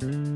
Bye.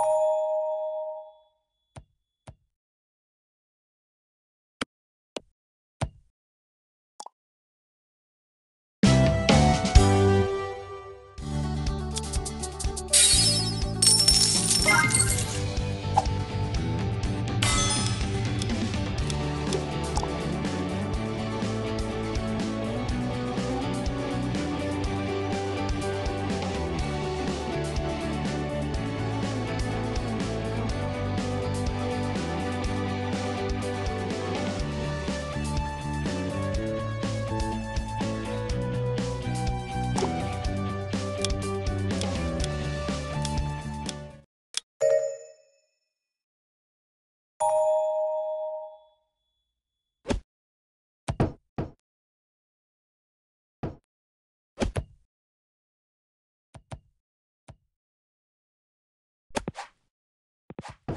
you you